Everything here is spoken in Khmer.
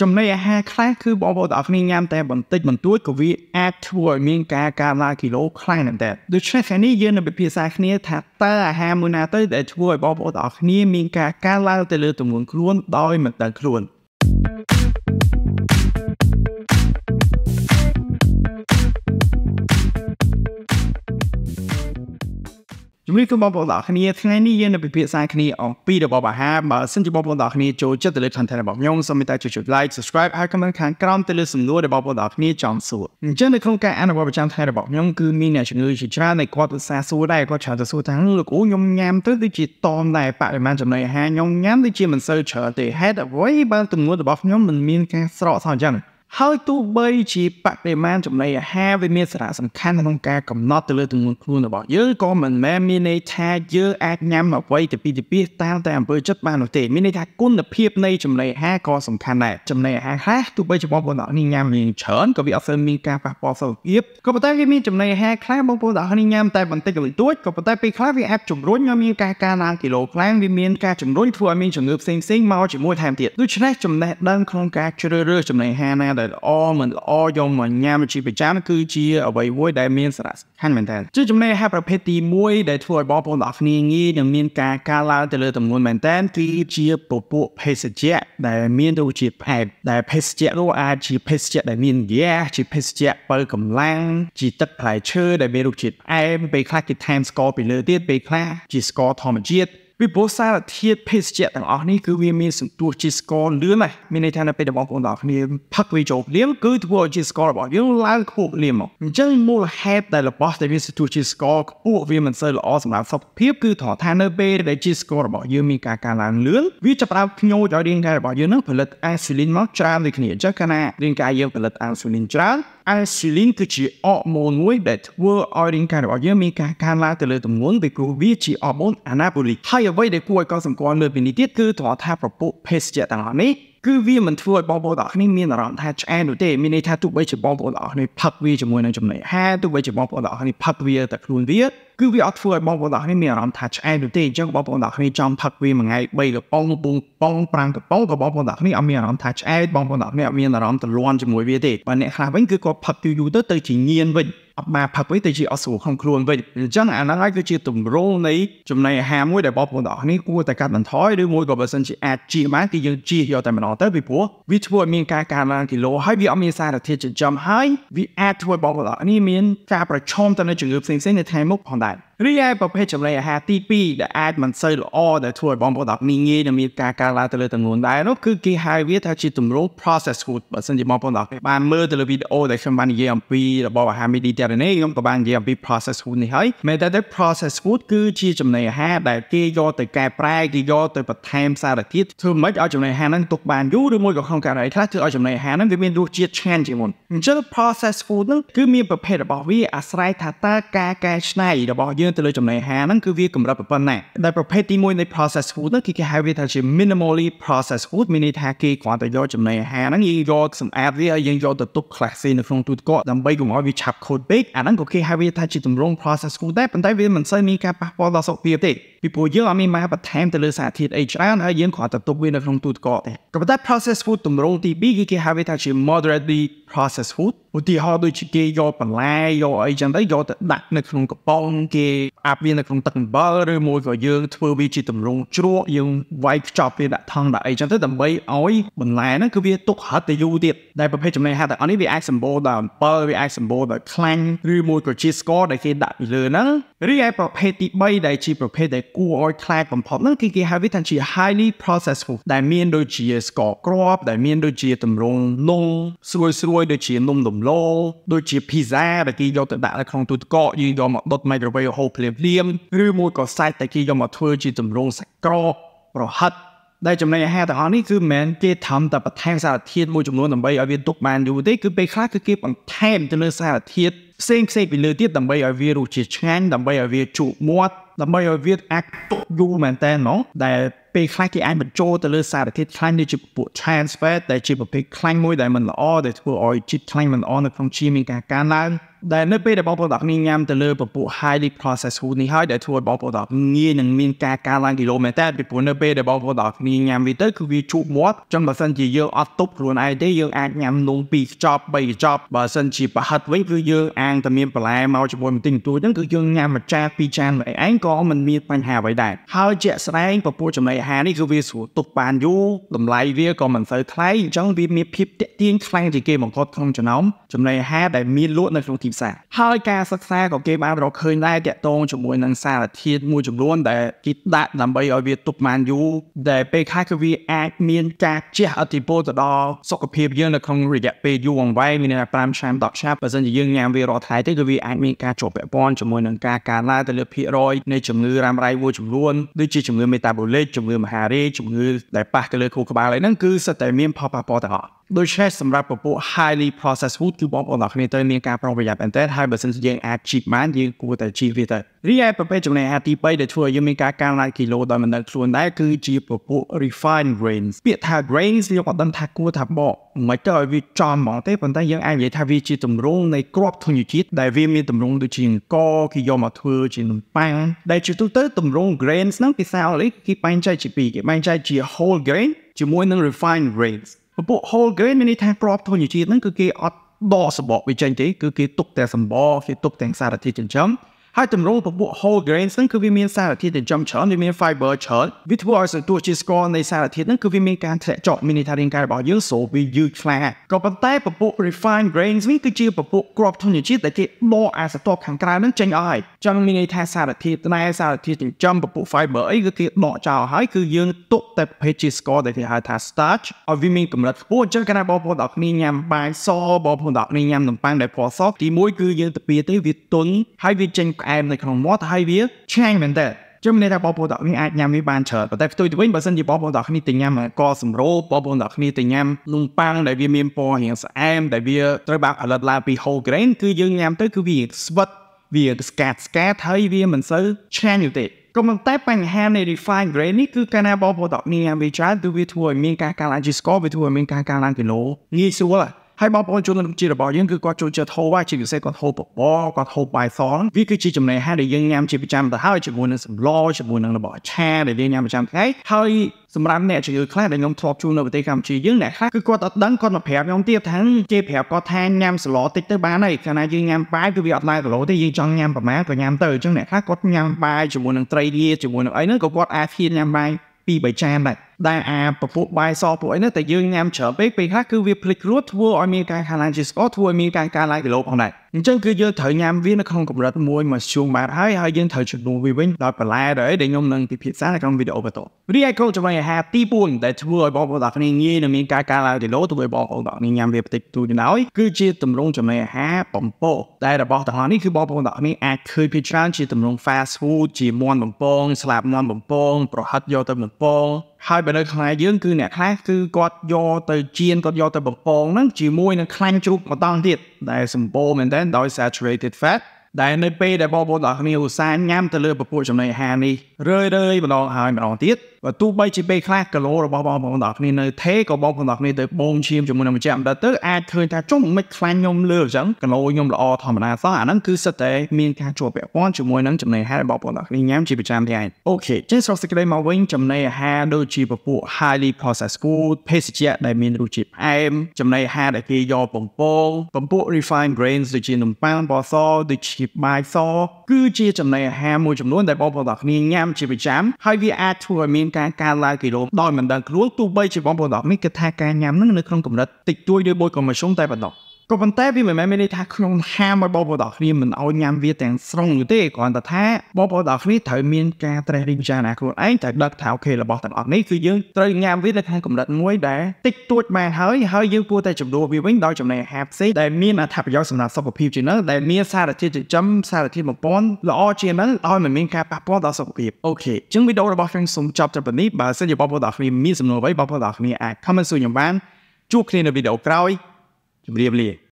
ចំណីអាហារខ្លះគឺបងប្អូនទាំងអស់គ្នាញ៉ាំតែបន្តិចបន្តួចក៏វាអាចធ្វើឲ្យមានការកើនឡើងគីឡូខ្លាំងមែនតើដូច្នេះថ្ងៃនេះយើងនឹងពិភាក្សាគ្នាថាតើអាហារមួយណាទៅដែលធ្វើឲ្យបងប្អូនទាំងអស់គ្នាមានការកើនឡើងទៅលើទម្ងន់ខ្លួនដោយមិនដឹងខ្លួន ជំរាបសួរបងប្អូនទាំងអស់គ្នាថ្ងៃនេះយើងនឹងពិភាក្សាគ្នាអំពីរបបអាហារបើសិនជាបងប្អូនទាំងអស់គ្នាចូលចិត្តទៅលើ content របស់ខ្ញុំសូមមេត្តាជួយចុច like subscribe ហើយ comment ខាងក្រោមទៅលើសំណួរដែលបងប្អូនទាំងអស់គ្នាចង់សួរអញ្ចឹងនៅក្នុងការអនុវត្តប្រចាំថ្ងៃរបស់ខ្ញុំគឺមានអ្នកជំងឺជាច្រើនដែលគាត់ឧស្សាហ៍សួរដែរគាត់ច្រើនទៅសួរថាលោកអូខ្ញុំញ៉ាំទៅដូចជាតមដែរបរិមាណចំណីអាហារខ្ញុំញ៉ាំដូចជាមិនសូវច្រើនទេហេតុអ្វីបើទម្ងន់របស់ខ្ញុំមិនមានការស្រកសោះអញ្ចឹង ហើយទោះបីជាបរិមាណចំណីអាហារវាមានសារៈសំខាន់ក្នុងការកំណត់ទៅលើទម្ងន់ខ្លួនរបស់យើងក៏មិនមែនមានន័យថាយើងអាចញ៉ាំអ្វីទៅពីទៅពីតាមតែអំពើចិត្តបាននោះទេមានន័យថាគុណភាពនៃចំណីអាហារក៏សំខាន់ដែរចំណីអាហារខ្លះទោះបីជាបងប្អូនអ្នកនេះញ៉ាំរៀងច្រើនក៏វាអត់សូវមានការប៉ះពាល់សុខភាពក៏ប៉ុន្តែវាមានចំណីអាហារខ្លះបងប្អូនអ្នកនេះញ៉ាំតែបន្តិចបន្តួចក៏ប៉ុន្តែពេលខ្លះវាអាចជំរុញឲ្យមានការកើនឡើងគីឡូខ្លាំងវាមានការជំរុញធ្វើឲ្យមានជំងឺផ្សេងផ្សេងមកជាមួយថែមទៀតដូច្នេះចំណេះដឹងក្នុងការជ្រើសរើសចំណីអាហារណាដែលល្អមិនល្អយកមកញ៉ាំជាប្រចាំគឺជាអ្វីមួយដែលមានសារៈសំខាន់មែនទែនជាចំណីអាហារប្រភេទទី1ដែលធ្វើឲ្យបងប្អូនទាំងអស់គ្នាងាយនឹងមានការកើនឡើងទៅលើទម្ងន់មែនទែនគឺជាពពួកភេសជ្ជៈដែលមានរសជាតិផ្អែមដែលភេសជ្ជៈនោះអាចជាភេសជ្ជៈដែលមានហ្គាសជាភេសជ្ជៈបើកម្លាំងជាទឹកផ្លែឈើដែលមានរសជាតិផ្អែមពេលខ្លះគេថែមស្ករពីលើទៀតពេលខ្លះជាស្ករធម្មជាតិ ពីព្រោះសារធាតុភេសជ្ជៈទាំងអស់នេះគឺវាមានសន្ទុះជាស្ករលឿនណាស់មានន័យថានៅពេលដែលបងប្អូនទាំងអស់គ្នាផឹកវាចូលភ្លាមគឺធ្វើឲ្យជាស្កររបស់យើងឡើងខ្ពស់ភ្លាមមកអញ្ចឹងមូលហេតុដែលរបស់ដែលមានសន្ទុះជាស្ករខ្ពស់វាមិនសូវល្អសម្រាប់សុខភាពគឺត្រង់ថានៅពេលដែលជាស្កររបស់យើងមានការកើនឡើងលឿនវាចាប់ផ្ដើមខ្ញូចឲ្យរាងកាយរបស់យើងនឹងផលិតអាស៊ូលីនមកច្រើនដូចគ្នាអញ្ចឹងកាលណារាងកាយយើងផលិតអាស៊ូលីនច្រើន អាស៊ីលីនគឺជាអរម៉ូនមួយដែលធ្វើឲ្យរាងកាយរបស់យើងមានការកើនឡើងទៅលើទម្ងន់ពីព្រោះវាជាអរម៉ូនអាណាបូលីកហើយអ្វីដែលគួរឲ្យកត់សម្គាល់លើពីនេះទៀតគឺត្រង់ថាប្រពុភេសជ្ជៈទាំងអស់នេះគឺវាមិនធ្វើឲ្យបងប្អូនទាំងអស់គ្នាមានអារម្មណ៍ថាឆ្អែតនោះទេមានន័យថាទោះបីជាបងប្អូនទាំងអស់គ្នាផឹកវាជាមួយនឹងចំណីអាហារទោះបីជាបងប្អូនទាំងអស់គ្នាផឹកវាតែខ្លួនវា គឺវាអត់ធ្វើឲ្យបងប្អូនទាំងអស់គ្នាមានអារម្មណ៍ថាឆ្អែតនោះទេអញ្ចឹងបងប្អូនទាំងអស់គ្នាចង់ផឹកវាមួយថ្ងៃ3កំប៉ុង4កំប៉ុង5កំប៉ុងក៏បងប្អូនទាំងអស់គ្នាអត់មានអារម្មណ៍ថាឆ្អែតបងប្អូនទាំងអស់គ្នាអត់មានអារម្មណ៍ទលាន់ជាមួយវាទេបើអ្នកខ្លះវិញគឺគាត់ផឹកយូរៗទៅទៅជាញៀនវិញអត់បានផឹកវិញទៅជាអត់ស្រួលក្នុងខ្លួនវិញអញ្ចឹងអាហ្នឹងហើយគឺជាទម្រង់នៃចំណីអាហារមួយដែលបងប្អូនទាំងអស់គ្នាគួរតែកាត់បន្ថយឬមួយក៏បើសិនជាអាចជៀសបានគឺយើងជៀសយកតែម្ដងទៅពីព្រោះវាធ្វើឲ្យមានការកើនឡើងគីឡូហើយវាអត់មានសារធាតុចិញ្ចឹមហើយវាអាចធ្វើឲ្យបងប្អូនទាំងអស់គ្នាមានការប្រឈមទៅនឹងជំងឺផ្សេងៗនៅថ្ងៃមុខផងដែររីឯប្រភេទចំណីអាហារទី2ដែលអាចមិនសូវល្អដែលធ្វើឲ្យបងប្អូនទាំងនេះងាយនឹងមានការកើនឡើងទៅលើទម្ងន់ដែរនោះគឺគេហៅវាថាជាទម្រង់ processed food បើសិនជាបងប្អូនទាំងបានមើលទៅលើវីដេអូដែលខ្ញុំបាននិយាយអំពីរបបអាហារ Mediterranean ខ្ញុំក៏បាននិយាយអំពី processed food នេះហើយមែនតើ processed food គឺជាចំណីអាហារដែលគេយកទៅកែប្រែគេយកទៅបន្ថែមសារធាតុធ្វើម៉េចឲ្យចំណីអាហារហ្នឹងទុកបានយូរឬមួយក៏ក្នុងករណីខ្លះធ្វើឲ្យចំណីអាហារហ្នឹងវាមានរសជាតិឆ្ងាញ់ជាងមុនអញ្ចឹង processed food ហ្នឹងគឺមានប្រភេទរបស់វាអាស្រ័យថាតើការកែច្នៃរបស់យើងទៅលើចំណីអាហារហ្នឹងគឺវាកម្រិតប៉ុណ្ណាដែលប្រភេទទី1នៃ processed food ហ្នឹងគឺគេហៅវាថាជា minimally processed food មានន័យថាគេគ្រាន់តែយកចំណីអាហារហ្នឹងយើងយកសម្អាតវាហើយយើងយកទៅទុកខ្លះសេនៅក្នុងទូទឹកកកដើម្បីកុំឲ្យវាឆាប់ខូចពេកអាហ្នឹងក៏គេហៅវាថាជាទម្រង់ processed food ដែរប៉ុន្តែវាមិនសូវមានការប៉ះពាល់ដល់សុខភាពទេ ពីព្រោះយើងអត់មានមកបន្ថែមទៅលើសារធាតុអីច្រើនហើយយើងគ្រាន់តែទុកវានៅក្នុងទូទឹកកកទេក៏ប៉ុន្តែ processed food ទម្រង់ទី2គឺគេហៅវាថាជា moderately processed food ឧទាហរណ៍ដូចជាគេយកបន្លែយកអីចឹងទៅយកទៅដាក់នៅក្នុងកំប៉ុងគេអាប់វានៅក្នុងទឹកអំបិលឬមួយក៏យើងធ្វើវាជាទម្រង់ជ្រក់យើងវាយខ្ចប់វាដាក់ថង់ដាក់អីចឹងទៅដើម្បីឲ្យបន្លែហ្នឹងគឺវាទុកហិតទៅយូរទៀតដែលប្រភេទចំណីអាហារទាំងអស់នេះវាអាចសម្បូរដោយអំបិលវាអាចសម្បូរដោយខ្លាញ់ឬមួយក៏ជាស្ករដែលគេដាក់ពីលើហ្នឹងរីឯប្រភេទទី3ដែលជាប្រភេទដែលគួរឲ្យខ្លាចបំផុតហ្នឹងគឺគេហៅវាថាជា highly processed food ដែលមានដូចជាស្ករគ្រាប់ដែលមានដូចជាទម្រង់នំស្រួយស្រួយដូចជានំដំឡូងដូចជា pizza ដែលគេយកទៅដាក់នៅក្នុងទូទឹកកកយើងយកមកដុត microwave ហូបភ្លាមភ្លាមឬមួយក៏សាច់ដែលគេយកមកធ្វើជាទម្រង់សាច់ក្រកប្រហិតដែលចំណីអាហារទាំងអស់នេះគឺមិនមែនគេធ្វើតែបន្ថែមសារធាតុមួយចំនួនដើម្បីឲ្យវាទុកបានយូរទេគឺពេលខ្លះគឺគេបន្ថែមទៅលើសារធាតុផ្សេងផ្សេងពីលើទៀតដើម្បីឲ្យវារសជាតិឆ្ងាញ់ដើម្បីឲ្យវាជក់មាត់ ដើម្បីឲ្យវាអាចទុកយូរមែនតើហ្មងដែលពេលខ្លះគេអាចបញ្ចូលទៅលើសារធាតុខ្លាញ់ដូចជាពួក trans fat ដែលជាប្រភេទខ្លាញ់មួយដែលមិនល្អដែលធ្វើឲ្យជាតិខ្លាញ់មិនល្អនៅក្នុងឈាមមានការកើនឡើង ដែលនៅពេលដែលបងប្អូនទាំងគ្នាញ៉ាំទៅលើពពុះ highly processed food នេះហើយដែលធ្វើឲ្យបងប្អូនទាំងងាយនឹងមានការកើនឡើងគីឡូមែនតើពីព្រោះនៅពេលដែលបងប្អូនទាំងគ្នាញ៉ាំវាទៅគឺវាជក់មាត់ចឹងបើសិនជាយើងអត់ទប់ខ្លួនឯងទេយើងអាចញ៉ាំនំ2ខ្ចប់3ខ្ចប់បើសិនជាប្រហិតវិញគឺយើងអាងតែមានបន្លែមកជាមួយបន្តិចបន្តួចហ្នឹងគឺយើងញ៉ាំមួយចានពីរចានមកឯងក៏មិនមានបញ្ហាអ្វីដែរហើយជាក់ស្ដែងពពុះចំណីអាហារនេះគឺវាស្រួលទប់បានយូរតម្លៃវាក៏មិនសូវថ្លៃអញ្ចឹងវាមានភាពទាក់ទាញខ្លាំងជាងគេបំផុតក្នុងចំណោមចំណីអាហារដែលមានលក់នៅក្នុងទីផ្សារហើយការសិក្សាក៏គេបានរកឃើញដែរតាក់ទងជាមួយនឹងសារធាតុមួយចំនួនដែលគេដាក់ដើម្បីឲ្យវាទប់បានយូរដែលពេលខ្លះគឺវាអាចមានការជះឥទ្ធិពលទៅដល់សុខភាពយើងនៅក្នុងរយៈពេលយូរអង្វែងមានតែ5ឆ្នាំ10ឆ្នាំបើសិនជាយើងញ៉ាំវារាល់ថ្ងៃទេគឺវាអាចមានការជាប់ពាក់ព័ន្ធជាមួយនឹងការកើនឡើងទៅលើភាគរយនៃជំងឺរ៉ាំរ៉ៃមួយចំនួនដូចជាជំងឺ metabolic ជំងឺមហារីកជំងឺដែលប៉ះទៅលើខួរក្បាលអីហ្នឹងគឺសិតតែមានផលប៉ះពាល់ទាំងអស់ ដូច្នេះសម្រាប់ពពួក highly processed food គឺបងប្អូនទាំងគ្នាត្រូវមានការប្រុងប្រយ័ត្នមែនទែនហើយបើសិនជាយើងអាចជីកបានយើងគួរតែជីកវាទៅរីឯប្រភេទចំណីអាហារទី3ដែលធ្វើឲ្យយើងមានការកើនឡើងគីឡូដោយមិនដឹងខ្លួនដែរគឺជាពពួក refined grains ពាក្យថា grains យើងអត់ដឹងថាគួរថាបកមិនទៅឲ្យវាចំហ្មងទេប៉ុន្តែយើងអាចនិយាយថាវាជាទម្រង់នៃគ្រាប់ធញ្ញជាតិដែលវាមានទម្រង់ដូចជាអង្គគេយកមកធ្វើជានំប៉័ងដែលជាទូទៅទម្រង់ grains ហ្នឹងភាសាអង់គ្លេសគេបែងចែកជាពីរគេបែងចែកជា whole grain ជាមួយនឹង refined grains ពពួក whole grain មានន័យថាគ្រាប់ធញ្ញជាតិហ្នឹងគឺគេអត់ដកសម្បកវាចេញទេគឺគេទុកតែសម្បកគេទុកទាំងសារធាតុចិញ្ចឹម ហើយទម្រង់ពពួក whole grains ហ្នឹងគឺវាមានសារធាតុចិញ្ចឹមច្រើនវាមាន fiber ច្រើនវាធ្វើឲ្យសន្ទុះជាស្ករនៃសារធាតុហ្នឹងគឺវាមានការធ្លាក់ចុះមានន័យថារាងកាយរបស់យើងសូវាយឺតខ្លាំងក៏ប៉ុន្តែពពួក refined grains វិញគឺជាពពួកគ្រាប់ធញ្ញជាតិដែលគេដកអាសតបខាងក្រៅហ្នឹងចេញអស់ហើយចឹងមានន័យថាសារធាតុណែសារធាតុចិញ្ចឹមពពួក fiber អីគឺគេដកចោលហើយគឺយើងទុកតែប្រភេទជាស្ករដែលគេហៅថា starch ឲ្យវាមានកម្រិតខ្ពស់អញ្ចឹងកាលណាបងប្អូនទាំងគ្នាញ៉ាំបាយសបងប្អូនទាំងគ្នាញ៉ាំនំប៉័ងដែលពណ៌សទី1គឺយើងទៅពីទៅវាទន់ហើយវាចេញផ្អែមនៅក្នុងមាត់ហើយវាឆ្ងាញ់មែនតើជំនឿថាបងប្អូនទាំងគ្នាអាចញ៉ាំវាបានច្រើនប៉ុន្តែផ្ទុយទៅវិញបើសិនជាបងប្អូនទាំងគ្នាទៅញ៉ាំកសម្រូលបងប្អូនទាំងគ្នាទៅញ៉ាំនំប៉័ងដែលវាមានពណ៌រាងស្អែមដែលវាត្រូវបានផលិតឡើងពី whole grain គឺយើងញ៉ាំទៅគឺវាស្វិតវាស្កាតស្កាតហើយវាមិនសូវឆ្ងាញ់ទេក៏ប៉ុន្តែបញ្ហានៃ refined grain នេះគឺកាលណាបងប្អូនទាំងគ្នាញ៉ាំវាច្រើនគឺវាធ្វើឲ្យមានការកើនឡើងជាស្ករវាធ្វើឲ្យមានការកើនឡើងគីឡូងាយស្រួល ហើយបងប្អូនជនជាតិរបស់យើងគឺគាត់ចូលចិត្តហូបជាពិសេសគាត់ហូបបបរគាត់ហូបបាយសវាគឺជាចំណីអាហារដែលយើងញ៉ាំជាប្រចាំទៅហើយជាមួយនឹងសម្លជាមួយនឹងរបស់ឆាដែលយើងញ៉ាំប្រចាំថ្ងៃហើយសម្រាប់អ្នកជំងឺខ្លះដែលខ្ញុំធ្លាប់ជួបនៅប្រទេសកម្ពុជាយើងអ្នកខ្លះគឺគាត់អត់ដឹងគាត់មកប្រាប់ខ្ញុំទៀតថាគេប្រាប់គាត់ថាញ៉ាំសឡតិចទៅបានហើយកាលណាយើងញ៉ាំបាយគឺវាអត់ឡើងគីឡូទេយើងចង់ញ៉ាំប្រមាណក៏ញ៉ាំទៅអញ្ចឹងអ្នកខ្លះគាត់ញ៉ាំបាយជាមួយនឹងត្រីលាជាមួយនឹងអីហ្នឹងក៏គាត់អាចហ៊ានញ៉ាំបាយពី3ចានដែរដែលអាពពួកបាយសពួកអីនោះតែយើងញ៉ាំច្រើនពេកពេលខ្លះគឺវាភ្លេចរួចធ្វើឲ្យមានការខាងឡើងជាស្ករធ្វើឲ្យមានការកើនឡើងគីឡូផងដែរអញ្ចឹងគឺយើងត្រូវញ៉ាំវានៅក្នុងកម្រិតមួយមកជួងបាទហើយហើយយើងត្រូវជំនួសវាវិញដោយបន្លែដែរដែលខ្ញុំនឹងពិភាក្សានៅក្នុងវីដេអូបន្តរីឯកូនចំណីអាហារទី4ដែលធ្វើឲ្យបងប្អូនទាំងគ្នាងាយនឹងមានការកើនឡើងគីឡូទោះបីបងប្អូនទាំងគ្នាញ៉ាំវាបន្តិចបន្តួចទៅហើយគឺជាទម្រង់ចំណីអាហារបំពងដែលរបស់ទាំងអស់នេះគឺបងប្អូនទាំងគ្នាអាចឃើញភាគច្រើនជាទម្រង់ fast food ជាមាន់បំពងស្លាបមាន់បំពងប្រហិតយកទៅបំពង ហើយបើនៅខ្មែរយើងគឺអ្នកខ្លះគឺគាត់យកទៅចៀនគាត់យកទៅបំពងហ្នឹងជាមួយនឹងខ្លាញ់ជ្រូកម្ដងទៀតដែលសម្បូរមែនទែនដោយ saturated fat ដែលនៅពេលដែលបងប្អូនទាំងគ្នាឧស្សាហ៍ញ៉ាំទៅលើពពួកចំណីអាហារនេះរឿយរឿយម្ដងហើយម្ដងទៀតបើទោះបីជាពេលខ្លះគីឡូរបស់បងប្អូនទាំងគ្នានៅថេក៏បងប្អូនទាំងគ្នាទៅបងឈាមជាមួយនឹងម្ចាស់អណ្ដិតទៅអាចឃើញថាចុះមិនខ្លាញ់ខ្ញុំលើអញ្ចឹងគីឡូខ្ញុំល្អធម្មតាសោះអាហ្នឹងគឺសិតតែមានការជាប់ពាក់ព័ន្ធជាមួយនឹងចំណីអាហាររបស់បងប្អូនទាំងគ្នាញ៉ាំជាប្រចាំថ្ងៃអូខេចេះស្រកសេចក្តីមកវិញចំណីអាហារដូចជាពពួក highly processed food ភេសជ្ជៈដែលមានរសជាតិផ្អែមចំណីអាហារដែលគេយកបំពងបំពួក refined grains ដូចជានំប៉័ងបបសដូចជាបាយសគឺជាចំណីអាហារមួយចំនួនដែលបងប្អូនទាំងគ្នាញ៉ាំជាប្រចាំហើយវាអាចធ្វើឲ្យមានការកើនឡើងគីឡូដោយមិនដឹងខ្លួនទោះបីជាបងប្អូនទាំងគ្នាគិតថាការញ៉ាំនឹងនៅក្នុងកម្រិតតិចតួចឬមួយក៏មធ្យមតែប៉ុណ្ណោះ ក៏ប៉ុន្តែវាមិនមែនមានន័យថាខ្ញុំហាមឲ្យបងប្អូនទាំងគ្នាមិនឲ្យញ៉ាំវាទាំងស្រុងនោះទេគ្រាន់តែថាបងប្អូនទាំងគ្នាត្រូវមានការត្រេះរិះពិចារណាខ្លួនឯងត្រូវដឹងថាអូខេរបស់ទាំងអស់នេះគឺយើងត្រូវញ៉ាំវានៅក្នុងកម្រិតមួយដែលតិចតួចបានហើយហើយយើងគួរតែជំនួសវាវិញដោយចំណីអាហារផ្សេងដែលមានអត្ថប្រយោជន៍សម្រាប់សុខភាពជាងនោះដែលមានសារធាតុចិញ្ចឹមសារធាតុបំពន់ល្អជាងនោះដោយមិនមានការប៉ះពាល់ដល់សុខភាពអូខេអញ្ចឹងវីដេអូរបស់ខ្ញុំសូមចប់តែប៉ុណ្នេះបើសិនជាបងប្អូនទាំងគ្នាមានសំណួរអ្វីបងប្អូនទាំងគ្នាអាច comment សួរខ្ញុំបានជួបគ្នានៅវីដេអូក្រោយ ជម្រាបលា